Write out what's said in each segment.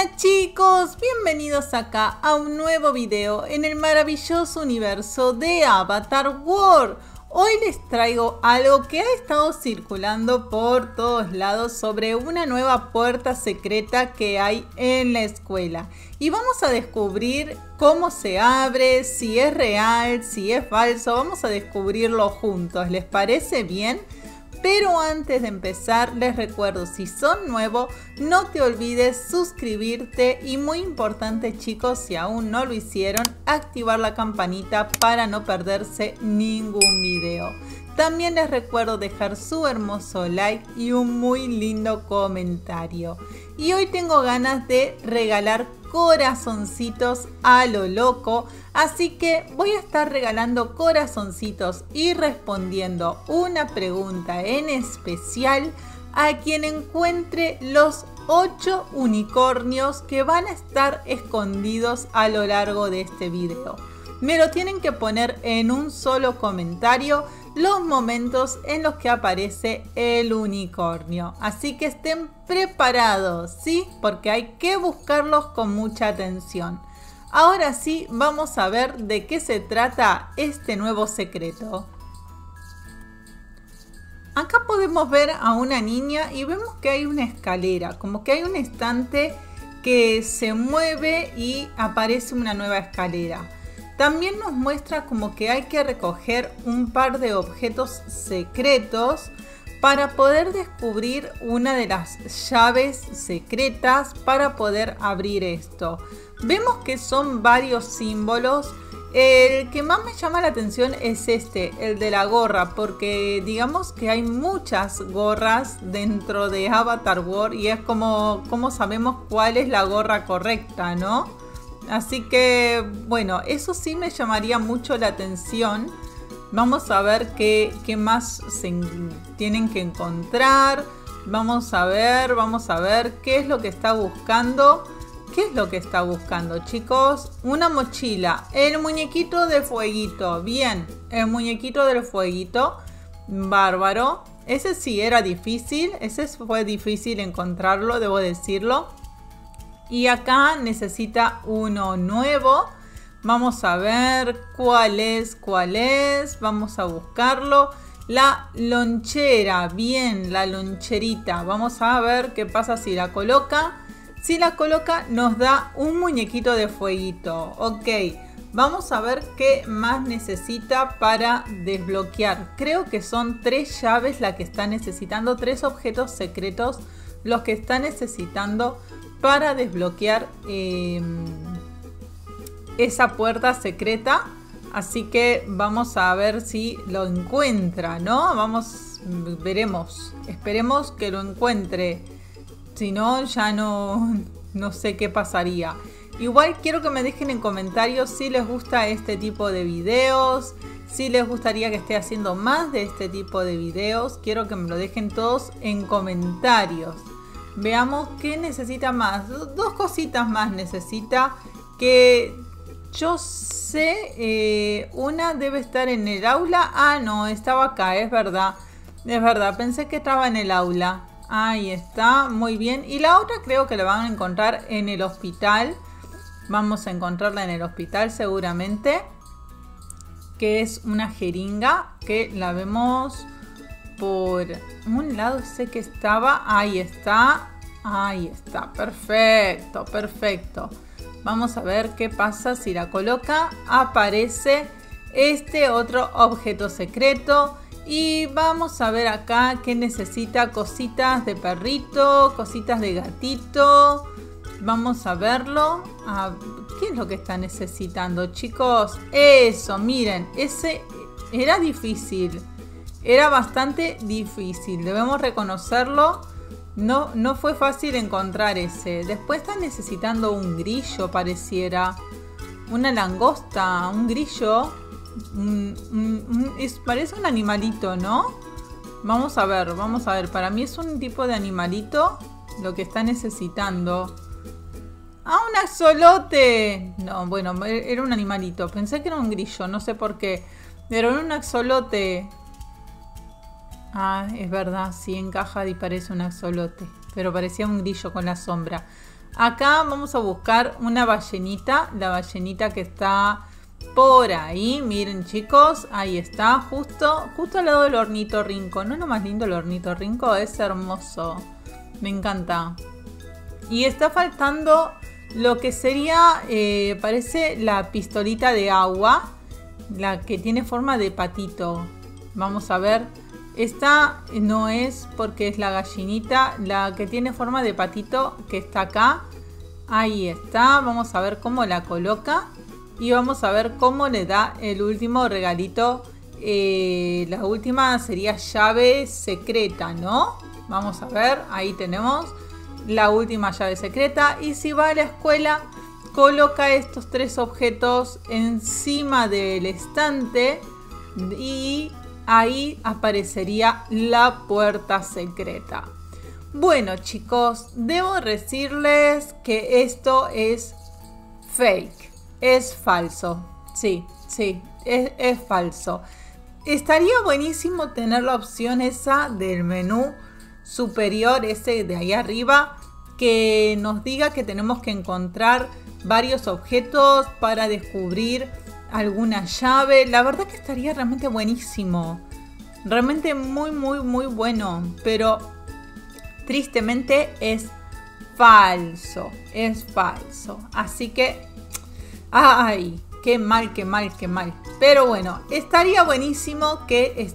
Hola chicos, bienvenidos acá a un nuevo video en el maravilloso universo de Avatar World. Hoy les traigo algo que ha estado circulando por todos lados sobre una nueva puerta secreta que hay en la escuela. Y vamos a descubrir cómo se abre, si es real, si es falso. Vamos a descubrirlo juntos. ¿Les parece bien? Pero antes de empezar, les recuerdo, si son nuevos, no te olvides suscribirte y muy importante chicos, si aún no lo hicieron, activar la campanita para no perderse ningún video. También les recuerdo dejar su hermoso like y un muy lindo comentario. Y hoy tengo ganas de regalar corazoncitos a lo loco. Así que voy a estar regalando corazoncitos y respondiendo una pregunta en especial a quien encuentre los 8 unicornios que van a estar escondidos a lo largo de este video. Me lo tienen que poner en un solo comentario los momentos en los que aparece el unicornio. Así que estén preparados, ¿sí? Porque hay que buscarlos con mucha atención. Ahora sí, vamos a ver de qué se trata este nuevo secreto. Acá podemos ver a una niña y vemos que hay una escalera, como que hay un estante que se mueve y aparece una nueva escalera. También nos muestra como que hay que recoger un par de objetos secretos para poder descubrir una de las llaves secretas para poder abrir esto. Vemos que son varios símbolos. El que más me llama la atención es este, el de la gorra, porque digamos que hay muchas gorras dentro de Avatar World y es como, como sabemos cuál es la gorra correcta, ¿no? Así que, bueno, eso sí me llamaría mucho la atención. Vamos a ver qué, más se tienen que encontrar. Vamos a ver, vamos a ver qué es lo que está buscando. ¿Qué es lo que está buscando, chicos? Una mochila. El muñequito de fueguito. Bien, el muñequito del fueguito. Bárbaro. Ese sí era difícil. Ese fue difícil encontrarlo, debo decirlo. Y acá necesita uno nuevo. Vamos a ver cuál es, cuál es. Vamos a buscarlo. La lonchera, bien, la loncherita. Vamos a ver qué pasa si la coloca. Si la coloca nos da un muñequito de fueguito. Ok, vamos a ver qué más necesita para desbloquear. Creo que son tres llaves la que está necesitando, tres objetos secretos los que está necesitando para desbloquear em, esa puerta secreta. Así que vamos a ver si lo encuentra, ¿no? Vamos, veremos. Esperemos que lo encuentre. Si no, ya no, no sé qué pasaría. Igual quiero que me dejen en comentarios si les gusta este tipo de videos, si les gustaría que esté haciendo más de este tipo de videos. Quiero que me lo dejen todos en comentarios. Veamos qué necesita más. Dos cositas más necesita que yo sé. Eh, una debe estar en el aula. Ah, no, estaba acá, es verdad. Es verdad, pensé que estaba en el aula. Ahí está, muy bien. Y la otra creo que la van a encontrar en el hospital. Vamos a encontrarla en el hospital seguramente. Que es una jeringa que la vemos por un lado sé que estaba, ahí está, ahí está, perfecto, perfecto. Vamos a ver qué pasa si la coloca, aparece este otro objeto secreto y vamos a ver acá que necesita cositas de perrito, cositas de gatito. Vamos a verlo. ¿Qué es lo que está necesitando, chicos? Eso, miren, ese era difícil. Era bastante difícil, debemos reconocerlo. No, no fue fácil encontrar ese. Después está necesitando un grillo, pareciera. Una langosta, un grillo. parece un animalito, ¿no? Vamos a ver, vamos a ver. Para mí es un tipo de animalito lo que está necesitando. ¡Ah, un axolote! No, bueno, era un animalito. Pensé que era un grillo, no sé por qué. Pero era un axolote. Ah, es verdad, sí encaja y parece un axolote. Pero parecía un grillo con la sombra. Acá vamos a buscar una ballenita, la ballenita que está por ahí, miren chicos, ahí está, justo, justo al lado del hornito rinco. ¿No es lo más lindo el hornito rinco? Es hermoso, me encanta. Y está faltando lo que sería, eh, parece la pistolita de agua, la que tiene forma de patito. Vamos a ver. Esta no es porque es la gallinita, la que tiene forma de patito que está acá. Ahí está, vamos a ver cómo la coloca y vamos a ver cómo le da el último regalito. Eh, la última sería llave secreta, ¿no? Vamos a ver, ahí tenemos la última llave secreta. Y si va a la escuela, coloca estos tres objetos encima del estante y ahí aparecería la puerta secreta. Bueno chicos, debo decirles que esto es fake, es falso. Sí, sí, es, falso. Estaría buenísimo tener la opción esa del menú superior, ese de ahí arriba, que nos diga que tenemos que encontrar varios objetos para descubrir alguna llave. La verdad que estaría realmente buenísimo. Realmente muy, muy, muy bueno. Pero tristemente es falso. Es falso. Así que... ¡Ay! Qué mal, qué mal, qué mal. Pero bueno, estaría buenísimo que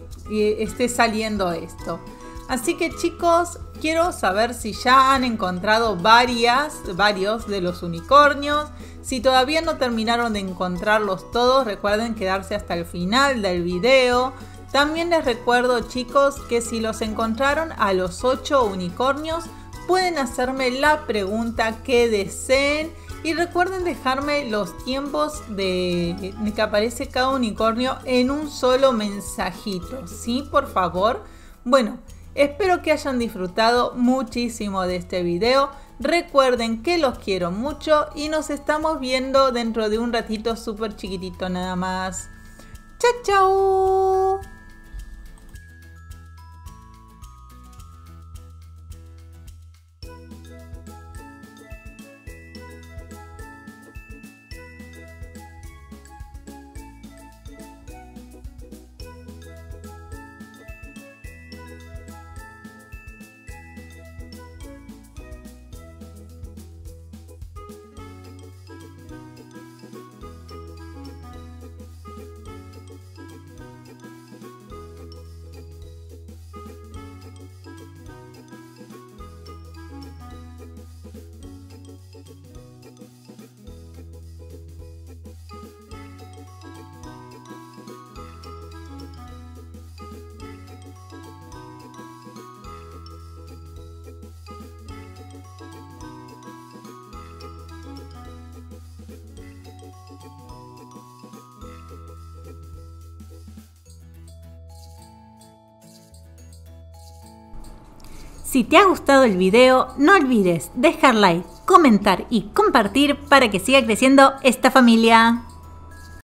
esté saliendo esto. Así que chicos, quiero saber si ya han encontrado varias, varios de los unicornios. Si todavía no terminaron de encontrarlos todos, recuerden quedarse hasta el final del video. También les recuerdo chicos que si los encontraron a los 8 unicornios, pueden hacerme la pregunta que deseen. Y recuerden dejarme los tiempos de, de que aparece cada unicornio en un solo mensajito. ¿Sí? Por favor. Bueno, Espero que hayan disfrutado muchísimo de este video. Recuerden que los quiero mucho y nos estamos viendo dentro de un ratito súper chiquitito nada más. ¡Chao, chao! Si te ha gustado el video, no olvides dejar like, comentar y compartir para que siga creciendo esta familia.